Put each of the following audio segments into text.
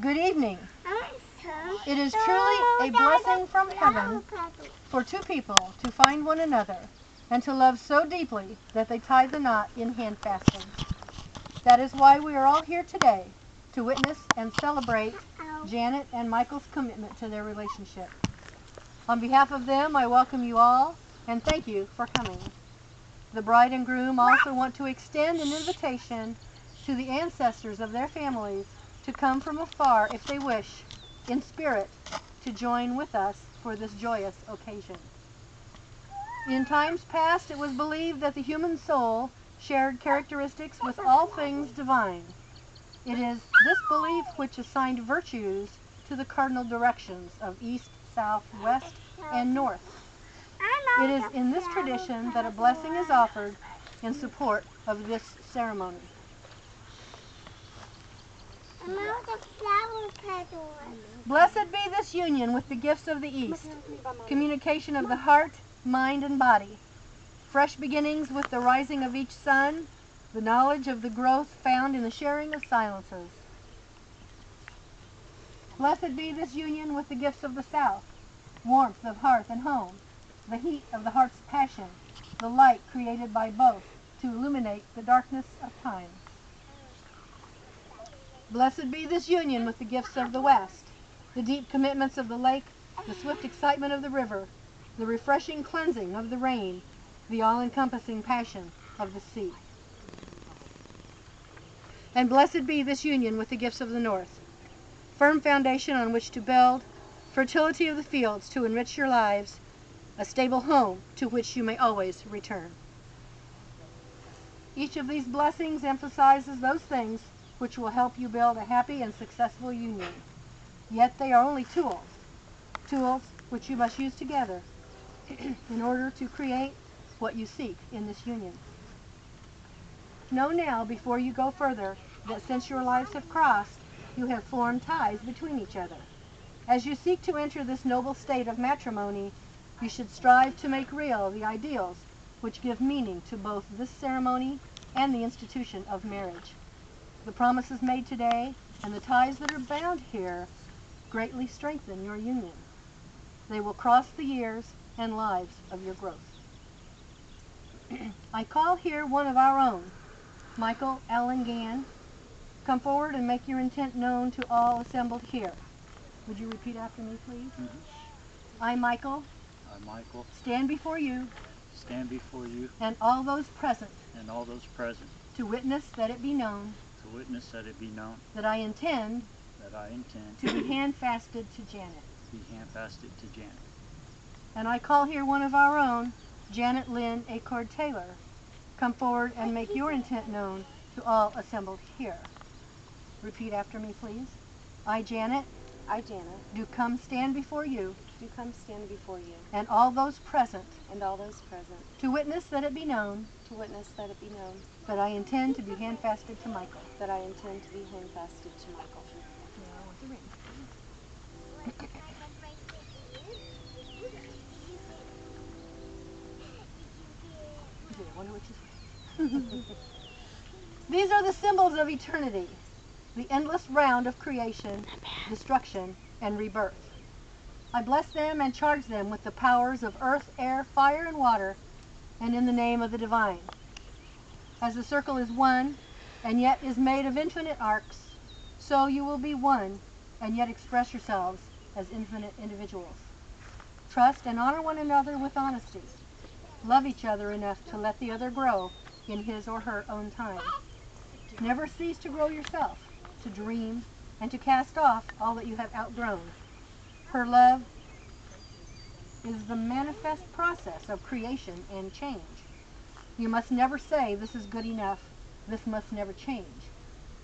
Good evening. It is truly a blessing from heaven for two people to find one another and to love so deeply that they tie the knot in handfasting. That is why we are all here today to witness and celebrate Janet and Michael's commitment to their relationship. On behalf of them, I welcome you all and thank you for coming. The bride and groom also want to extend an invitation to the ancestors of their families to come from afar if they wish, in spirit, to join with us for this joyous occasion. In times past, it was believed that the human soul shared characteristics with all things divine. It is this belief which assigned virtues to the cardinal directions of east, south, west, and north. It is in this tradition that a blessing is offered in support of this ceremony. Blessed be this union with the gifts of the East, communication of the heart, mind, and body, fresh beginnings with the rising of each sun, the knowledge of the growth found in the sharing of silences. Blessed be this union with the gifts of the South, warmth of hearth and home, the heat of the heart's passion, the light created by both to illuminate the darkness of times. Blessed be this union with the gifts of the West, the deep commitments of the lake, the swift excitement of the river, the refreshing cleansing of the rain, the all-encompassing passion of the sea. And blessed be this union with the gifts of the North, firm foundation on which to build, fertility of the fields to enrich your lives, a stable home to which you may always return. Each of these blessings emphasizes those things which will help you build a happy and successful union. Yet they are only tools, tools which you must use together in order to create what you seek in this union. Know now, before you go further, that since your lives have crossed, you have formed ties between each other. As you seek to enter this noble state of matrimony, you should strive to make real the ideals which give meaning to both this ceremony and the institution of marriage. The promises made today and the ties that are bound here greatly strengthen your union. They will cross the years and lives of your growth. I call here one of our own, Michael Allen Gan. Come forward and make your intent known to all assembled here. Would you repeat after me, please? Mhm. I, Michael, I, Michael, stand before you stand before you and all those present and all those present to witness that it be known witness that it be known that I intend that I intend to be handfasted to Janet. be handfasted to Janet. And I call here one of our own, Janet Lynn Acord Taylor. Come forward and make your intent known to all assembled here. Repeat after me, please. I, Janet, I, Janet, do come stand before you do come stand before you and all those present and all those present to witness that it be known to witness that it be known that I intend to be handfasted to Michael. that I intend to be handfasted to Michael. These are the symbols of eternity, the endless round of creation, destruction, and rebirth. I bless them and charge them with the powers of earth, air, fire, and water, and in the name of the divine. As the circle is one, and yet is made of infinite arcs, so you will be one, and yet express yourselves as infinite individuals. Trust and honor one another with honesty. Love each other enough to let the other grow in his or her own time. Never cease to grow yourself, to dream, and to cast off all that you have outgrown. Her love is the manifest process of creation and change. You must never say, this is good enough, this must never change.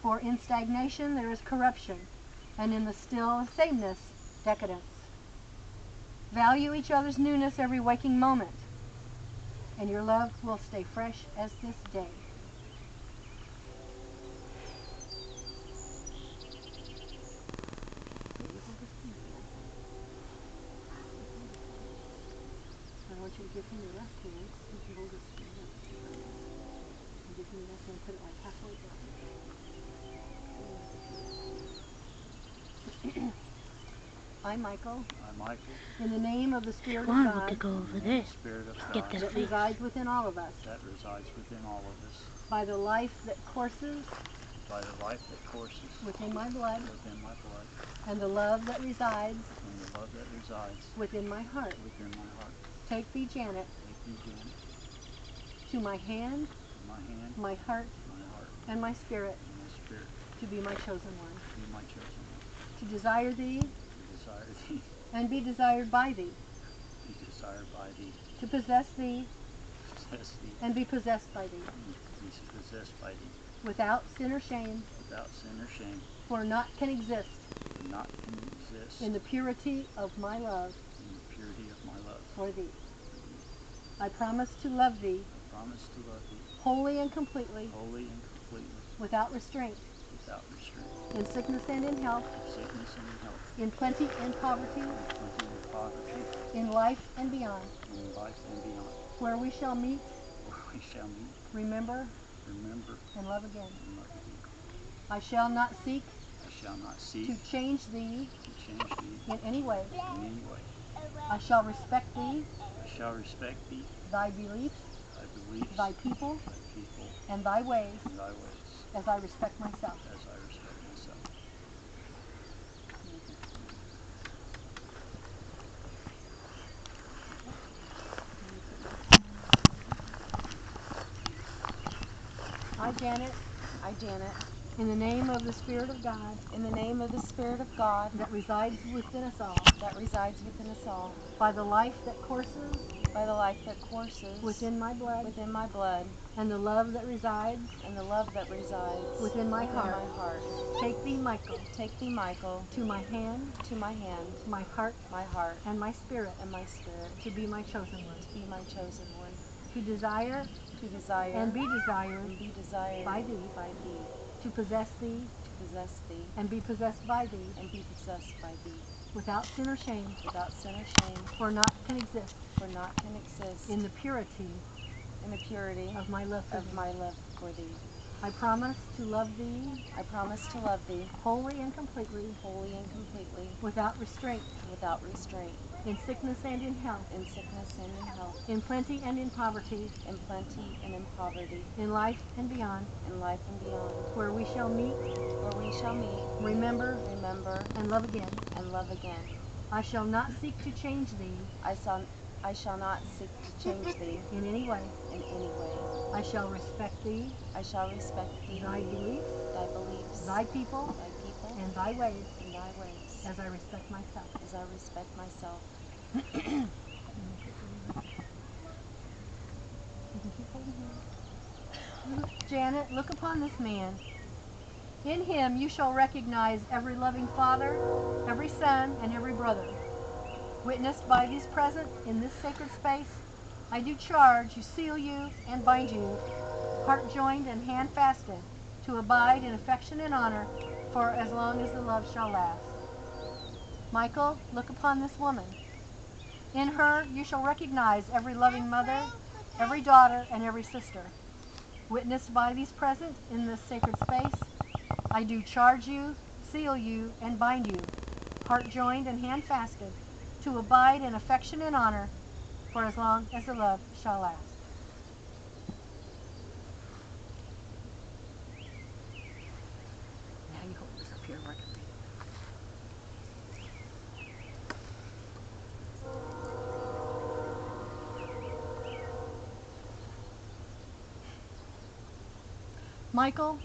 For in stagnation there is corruption, and in the still sameness, decadence. Value each other's newness every waking moment, and your love will stay fresh as this day. I want you to give him your left hand. You can hold his hand up. And give him your left hand. Put it like halfway down. I, Michael, I, Michael, in the name of the Spirit Come of on, we God could go in over the there. Spirit of Get God. this that face. resides within all of us, that resides within all of us, by the life that courses by the life that courses within my blood, within my blood, and the love that resides and the love that resides within my heart. within my heart. Take thee, Janet, Take me, Janet, to my hand, to my hand, my heart, my heart, and my spirit, and my spirit, to be my chosen one. be my chosen one, To desire thee, to desire thee, and be desired by thee. be desired by thee, To possess thee, possess thee, and be possessed by thee. and be possessed by thee, Without sin or shame, without sin or shame, for naught can exist for naught can exist in the purity of my love in the purity of my love for thee. for thee. I promise to love thee I promise to love thee wholly and completely, wholly and completely, without restraint, without restraint, in sickness and in health, in sickness and in health, in plenty and poverty, in plenty and poverty, in life and beyond, in life and beyond, where we shall meet, where we shall meet, remember, remember, and love again. and love thee. I shall not seek I shall not to change thee to change thee in any way. in any way. I shall respect thee, I shall respect thee, thy beliefs, thy beliefs, thy people, thy people, and thy ways and thy ways, as I respect myself. as I respect myself. I, Janet, I, Janet, in the name of the Spirit of God in the name of the Spirit of God that resides within us all, that resides within us all, by the life that courses by the life that courses within my blood, within my blood, and the love that resides, and the love that resides Within my heart. my heart. take thee, Michael, Take thee, Michael, to my hand, to my hand, my heart, my heart, and my spirit, and my spirit, to be my chosen one, to be my chosen one, to desire. To desire. And be desired, and be desired. By thee. by thee, to possess thee. To possess thee. And be possessed by thee, and be possessed by thee, without sin or shame, without sin or shame, for naught can exist for naught can exist in the purity in the purity of my love for of my love for thee. I promise to love thee. I promise to love thee. Wholly and completely, wholly and completely, without restraint, without restraint, in sickness and in health, in sickness and in health, in plenty and in poverty, in plenty and in poverty, in life and beyond, in life and beyond, where we shall meet, where we shall meet, remember, remember, and love again. and love again. I shall not seek to change thee. I shall, I shall not seek to change thee. In any way. in any way. I shall respect thee, I shall respect thee, thy beliefs, thy beliefs, thy people, thy people, and thy ways and thy ways, as I respect myself. as I respect myself. You can keep holding hands. Janet, look upon this man. In him you shall recognize every loving father, every son, and every brother. Witnessed by these present in this sacred space, I do charge you, seal you, and bind you, heart joined and hand fasted, to abide in affection and honor for as long as the love shall last. Michael, look upon this woman. In her you shall recognize every loving mother, every daughter, and every sister. Witnessed by these present in this sacred space, I do charge you, seal you, and bind you, heart joined and hand fasted, to abide in affection and honor for as long as the love shall last. Now you hold this up here where I can read. Michael,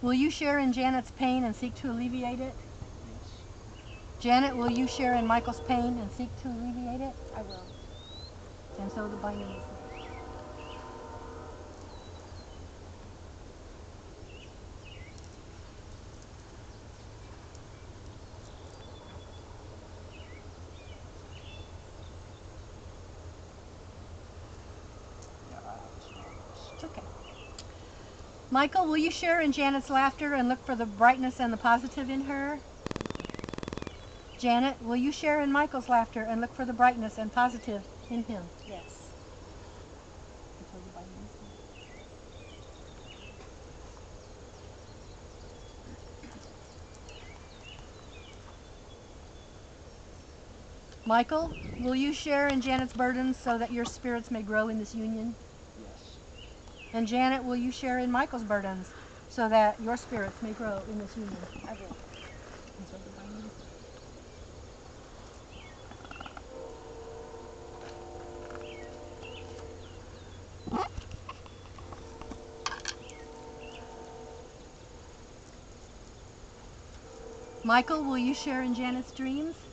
will you share in Janet's pain and seek to alleviate it? Janet, will you share in Michael's pain and seek to alleviate it? I will. And so the binding is made. Yeah, I have a small voice. It's okay. Michael, will you share in Janet's laughter and look for the brightness and the positive in her? Janet, will you share in Michael's laughter and look for the brightness and positive in him? Yes. Until the binding is made. Michael, will you share in Janet's burdens so that your spirits may grow in this union? Yes. And Janet, will you share in Michael's burdens so that your spirits may grow in this union? I will. Michael, will you share in Janet's dreams?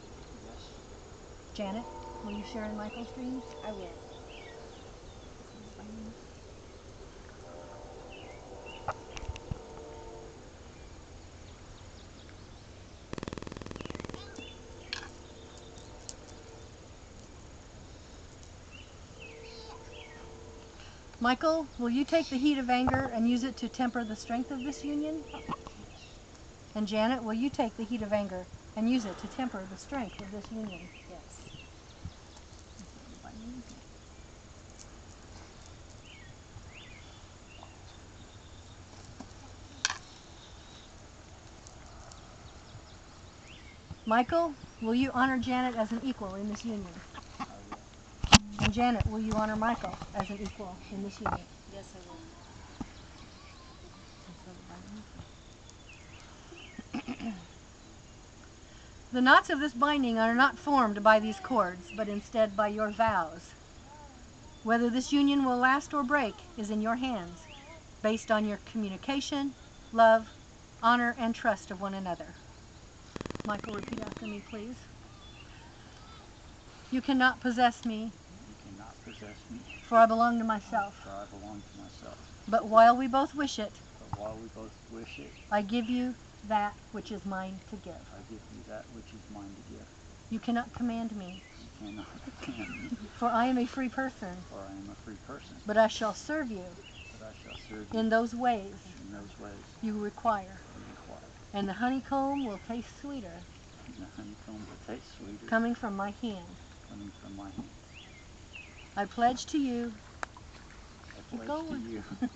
Janet, will you share in Michael's dreams? I will. Michael, will you take the heat of anger and use it to temper the strength of this union? And Janet, will you take the heat of anger and use it to temper the strength of this union? Yes. Michael, will you honor Janet as an equal in this union? And Janet, will you honor Michael as an equal in this union? Yes, I will. The knots of this binding are not formed by these cords, but instead by your vows. Whether this union will last or break is in your hands, based on your communication, love, honor, and trust of one another. Michael, repeat after me, please. You cannot possess me, You cannot possess me, for I belong to myself. for I belong to myself. But while we both wish it, But while we both wish it, I give you that which is mine to give. I give you that which is mine to give. You cannot command me, You cannot command me, for I am a free person, for I am a free person. but I shall serve you But I shall serve you in those ways in those ways you require. And the honeycomb will taste sweeter. And the honeycomb will taste sweeter. Coming from my hand. coming from my hand. I pledge to you. I Keep pledge going. to you.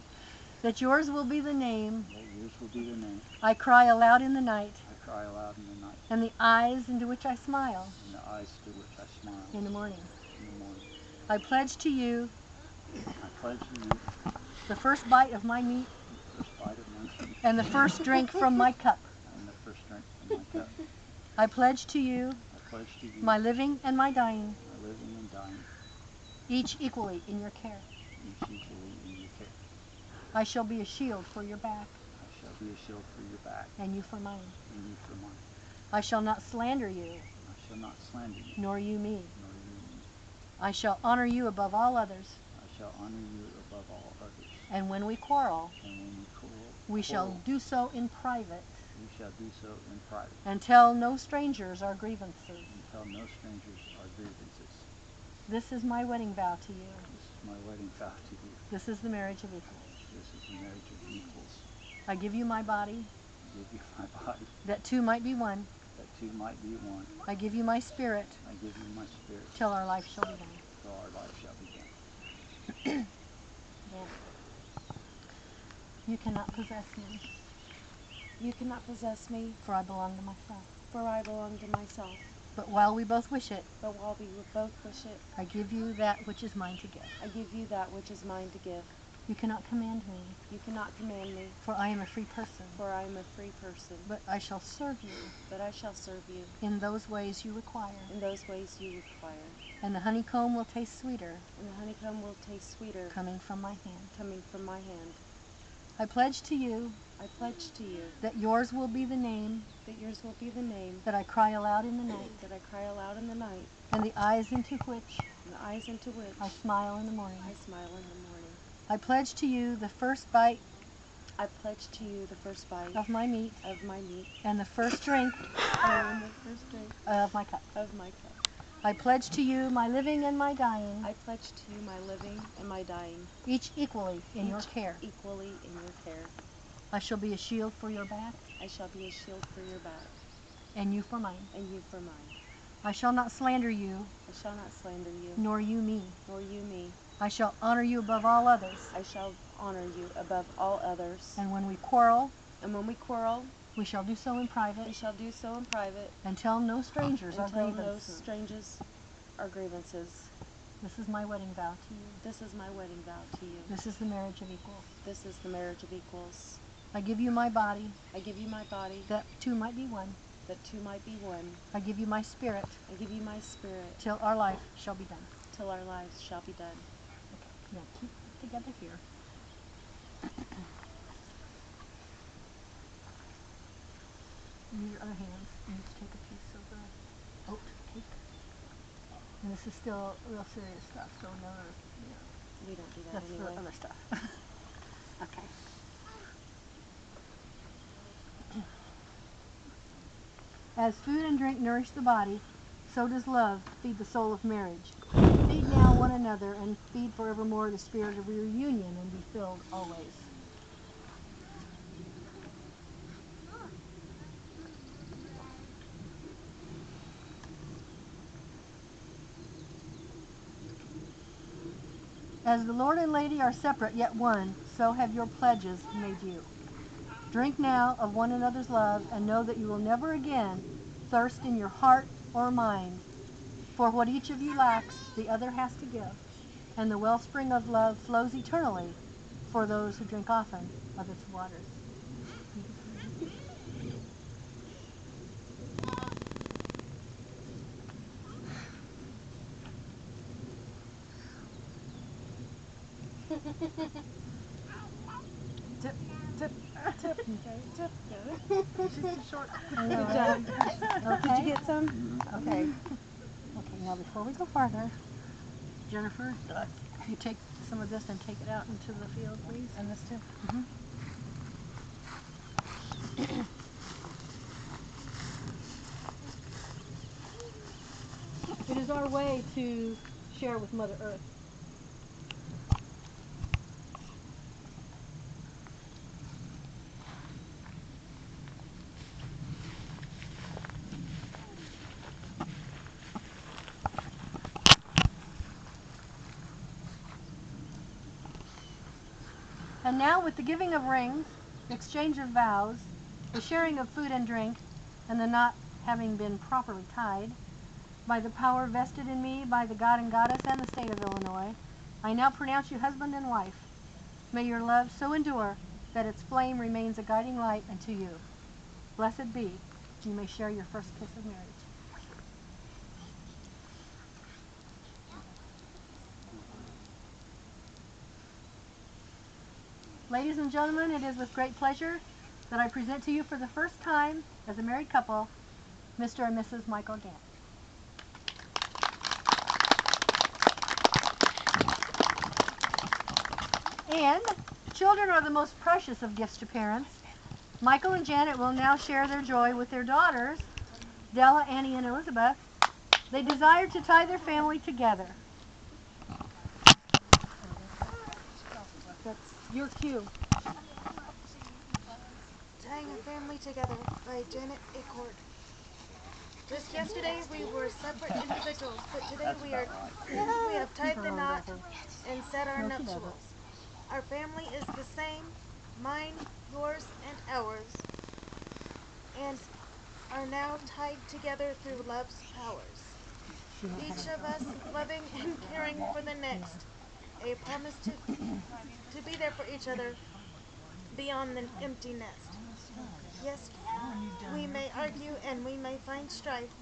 That yours will be the name. That yours will be the name. I cry aloud in the night, I cry aloud in the night, and the eyes into which I smile. And the eyes to which I smile. In the morning. in the morning. I pledge to you. I pledge to you. The first bite of my meat the first bite of my meat and the first drink from my cup. and the first drink from my cup. I pledge to you I pledge to you my living and my dying, my living and dying, each equally in your care. each equally in your care. I shall be a shield for your back, I shall be a shield for your back, and you for mine. and you for mine. I shall not slander you, I shall not slander you, nor you me. nor you me. I shall honor you above all others, I shall honor you above all others. and when we quarrel, And when we quarrel, we shall do so in private, we shall do so in private, and tell no strangers our grievances. and tell no strangers our grievances. This is my wedding vow to you. This is my wedding vow to you. This is the marriage of equals. This is the marriage of equals. I give you my body, I give you my body, that two might be one. that two might be one. I give you my spirit, I give you my spirit, till our life shall be done. till our life shall be done. You cannot possess me, You cannot possess me, for I belong to myself. for I belong to myself. But while we both wish it, But while we both wish it, I give you that which is mine to give. I give you that which is mine to give. You cannot command me, You cannot command me, for I am a free person. for I am a free person. But I shall serve you But I shall serve you in those ways you require. in those ways you require. And the honeycomb will taste sweeter And the honeycomb will taste sweeter coming from my hand. coming from my hand. I pledge to you I pledge to you that yours will be the name that yours will be the name that I cry aloud in the night, that I cry aloud in the night, and the eyes into which and the eyes into which I smile in the morning. I smile in the morning. I pledge to you the first bite I pledge to you the first bite of my meat of my meat and the first drink and the first drink of my cup. of my cup. I pledge to you my living and my dying, I pledge to you my living and my dying, each equally in your Each care. equally in your care. I shall be a shield for your back, I shall be a shield for your back, and you for mine. and you for mine. I shall not slander you, I shall not slander you, nor you me. nor you me. I shall honor you above all others, I shall honor you above all others. and when we quarrel, And when we quarrel, We shall do so in private We shall do so in private and tell no strangers our until no strangers our grievances. This is my wedding vow to you. This is my wedding vow to you. This is the marriage of equals. This is the marriage of equals. I give you my body I give you my body that two might be one. that two might be one. I give you my spirit I give you my spirit till our life shall be done. till our lives shall be done. Now keep together here. Use your other hands and just take a piece of the oat cake. And this is still real serious stuff, so no, you know, We don't do that that's anyway. the other stuff. okay. As food and drink nourish the body, so does love feed the soul of marriage. Feed now one another and feed forevermore the spirit of reunion and be filled always. As the Lord and Lady are separate yet one, so have your pledges made you. Drink now of one another's love and know that you will never again thirst in your heart or mind. For what each of you lacks, the other has to give, and the wellspring of love flows eternally for those who drink often of its waters. Good job. Did you get some? Okay. Okay, now before we go farther, Jennifer, you take some of this and take it out into the field, please. And this too. Mm-hmm. It is our way to share with Mother Earth. And now, with the giving of rings, the exchange of vows, the sharing of food and drink, and the knot having been properly tied, by the power vested in me by the God and Goddess and the state of Illinois, I now pronounce you husband and wife. May your love so endure that its flame remains a guiding light unto you. Blessed be, you may share your first kiss of marriage. Ladies and gentlemen, it is with great pleasure that I present to you for the first time as a married couple, Mr. and Mrs. Michael Gant. And children are the most precious of gifts to parents. Michael and Janet will now share their joy with their daughters, Della, Annie, and Elizabeth. They desire to tie their family together. That's your cue. Tying a Family Together by Janet Acord. Just yesterday we were separate individuals, but today we are we have tied the knot and set our nuptials. Our family is the same, mine, yours, and ours, and are now tied together through love's powers. Each of us loving and caring for the next, a promise to to be there for each other beyond the empty nest. Yes, we may argue and we may find strife,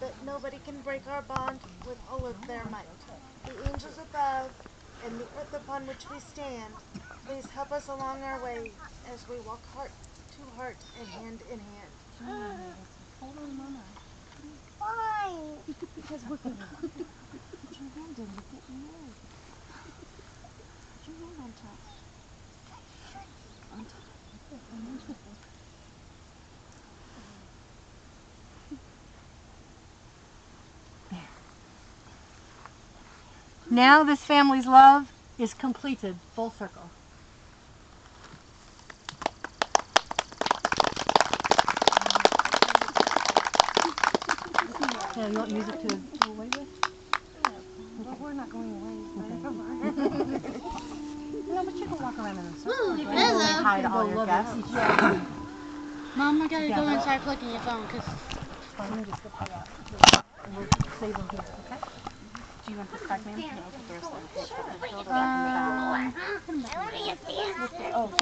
but nobody can break our bond with all of their might. The angels above and the earth upon which we stand, please help us along our way as we walk heart to heart and hand in hand. Hold on, Mama. Why? Because we're gonna put your hand in to get married. Put your hand on top. On top. Like this, and then Now this family's love is completed full circle. Yeah, you want music to go away with? But we're not going away. No, but you can walk around in a circle. Ooh, hello. Hi to all your guests. Mom, I gotta go and start clicking your phone because Fine, let me just get that out. And we'll save them here, okay? do you want this back, ma'am? No, I'll put the rest of it. Um, Oh,